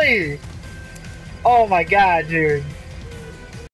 Really? Oh my god, dude.